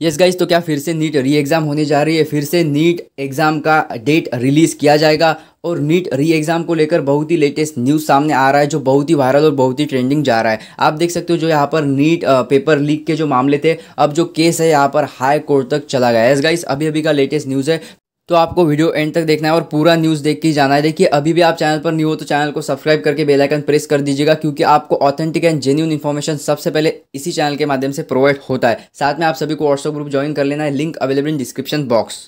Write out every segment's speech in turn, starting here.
Yes guys तो क्या फिर से नीट री एग्ज़ाम होने जा रही है? फिर से नीट एग्ज़ाम का डेट रिलीज़ किया जाएगा और नीट री एग्ज़ाम को लेकर बहुत ही लेटेस्ट न्यूज़ सामने आ रहा है, जो बहुत ही वायरल और बहुत ही ट्रेंडिंग जा रहा है। आप देख सकते हो जो यहाँ पर नीट पेपर लीक के जो मामले थे, अब जो केस है यहाँ पर हाई कोर्ट तक चला गया है। गाइस अभी अभी का लेटेस्ट न्यूज़ है। तो आपको वीडियो एंड तक देखना है और पूरा न्यूज़ देख के जाना है। देखिए, अभी भी आप चैनल पर न्यू हो तो चैनल को सब्सक्राइब करके बेल आइकन प्रेस कर दीजिएगा, क्योंकि आपको ऑथेंटिक एंड जेन्यून इन्फॉर्मेशन सबसे पहले इसी चैनल के माध्यम से प्रोवाइड होता है। साथ में आप सभी को व्हाट्सअप ग्रुप ज्वाइन कर लेना है। Link available in description box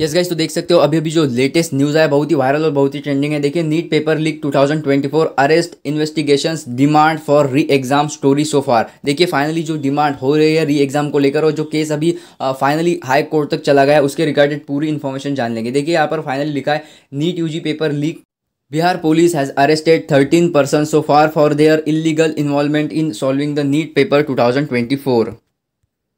yes guys तो देख सकते हो अभी अभी जो लेटेस्ट न्यूज़ आया, बहुत ही वायरल और बहुत ही ट्रेंडिंग है। देखिए NEET paper leak 2024 arrest investigations demand for re exam story so far देखिए फाइनली जो डिमांड हो रही है री एग्ज़ाम को लेकर और जो केस अभी फाइनली हाई कोर्ट तक चला गया उसके रिगार्डेड पूरी इन्फॉर्मेशन जान लेंगे। देखिए, यहाँ पर फाइनली लिखा है NEET UG paper leak Bihar police has arrested 13 person so far for their illegal involvement in solving the NEET paper 2024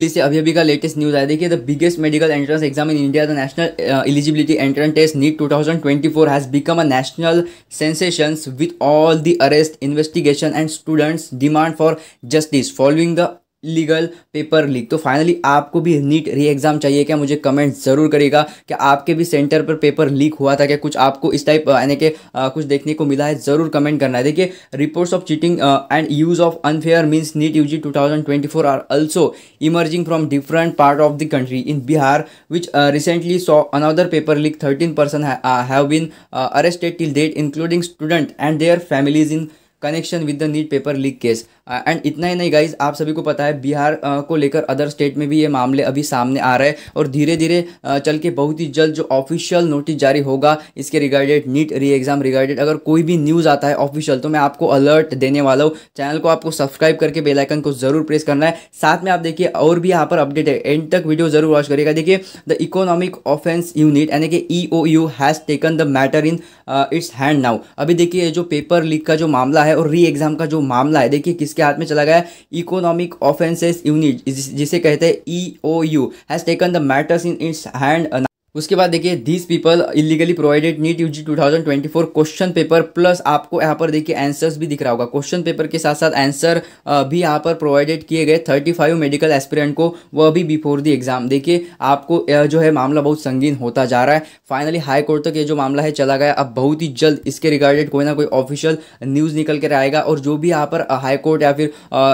से अभी अभी का लेटेस्ट न्यूज़ आया, देखिए the biggest medical entrance exam in India the national eligibility entrance test NEET 2024 has become a national sensations with all the arrest investigation and students demand for justice following the legal paper leak. तो finally आपको भी NEET re exam चाहिए क्या? मुझे comment ज़रूर करेगा कि आपके भी सेंटर पर पेपर लीक हुआ था क्या? कुछ आपको इस टाइप यानी कि कुछ देखने को मिला है? ज़रूर कमेंट करना है। देखिए reports of cheating and use of unfair means NEET UG 2024 are also emerging from different part of the country in Bihar which recently saw another paper leak thirteen person have been arrested till date including student and their families in connection with the NEET paper leak case and इतना ही नहीं guys आप सभी को पता है Bihar uh, को लेकर अदर स्टेट में भी ये मामले अभी सामने आ रहे हैं और धीरे धीरे uh, चल के बहुत ही जल्द जो ऑफिशियल नोटिस जारी होगा इसके regarded NEET re exam regarded अगर कोई भी न्यूज़ आता है ऑफिशियल तो मैं आपको अलर्ट देने वाला हूँ। चैनल को आपको सब्सक्राइब करके बेलाइकन को ज़रूर प्रेस करना है। साथ में आप देखिए और भी यहाँ पर अपडेट है। एंड तक वीडियो ज़रूर वॉच करेगा देखिए द इकोनॉमिक ऑफेंस यूनिट यानी कि E O U has taken the matter in its hand now अभी देखिए जो पेपर लीक का जो मामला है और री एग्ज़ाम का जो मामला है, देखिए किसके हाथ में चला गया है? इकोनॉमिक ऑफेंसेस यूनिट जिसे कहते हैं E O U has taken the matters in its hand उसके बाद देखिए this people illegally provided NEET U G two thousand twenty four question paper plus आपको यहाँ पर देखिए आंसर्स भी दिख रहा होगा। क्वेश्चन पेपर के साथ साथ आंसर भी यहाँ पर प्रोवाइडेड किए गए थर्टी फाइव मेडिकल एस्पिरेंट को, वह भी बिफोर द एग्ज़ाम देखिए, आपको जो है मामला बहुत संगीन होता जा रहा है। फाइनली हाई कोर्ट तक ये जो मामला है चला गया। अब बहुत ही जल्द इसके रिगार्डेड कोई ना कोई ऑफिशियल न्यूज़ निकल कर आएगा, और जो भी यहाँ पर हाई कोर्ट या फिर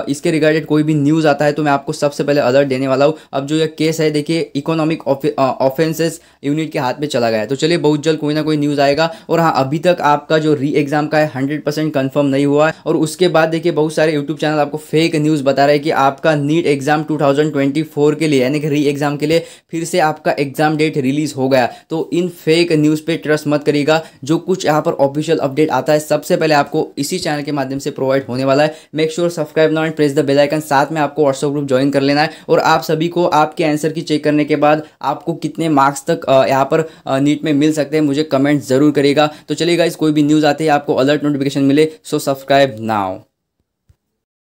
इसके रिगार्डेड कोई भी न्यूज़ आता है तो मैं आपको सबसे पहले अलर्ट देने वाला हूँ। अब जो यह केस है, देखिए इकोनॉमिक ऑफेंसेस यूनिट के हाथ में चला गया है। तो चलिए, बहुत जल्द कोई ना कोई न्यूज़ आएगा। और हाँ अभी तक आपका जो री एग्ज़ाम का है हंड्रेड परसेंट कन्फर्म नहीं हुआ है। और उसके बाद देखिए, बहुत सारे यूट्यूब चैनल आपको फेक न्यूज़ बता रहे हैं कि आपका नीट एग्ज़ाम टू के लिए, यानी कि री एग्ज़ाम के लिए फिर से आपका एग्ज़ाम डेट रिलीज़ हो गया। तो इन फेक न्यूज़ पे ट्रस्ट मत करिएगा। जो कुछ यहाँ पर ऑफिशियल अपडेट आता है, सबसे पहले आपको इसी चैनल के माध्यम से प्रोवाइड होने वाला है। Make sure subscribe now and press the bell icon साथ में आपको व्हाट्सअप ग्रुप ज्वाइन कर लेना है। और आप सभी को आपके आंसर की चेक करने के बाद आपको कितने मार्क्स तक यहाँ पर नीट में मिल सकते हैं। मुझे कमेंट ज़रूर करिएगा। तो चलिए गाइस कोई भी न्यूज़ आती है, आपको अलर्ट नोटिफिकेशन मिले सो सब्सक्राइब नाउ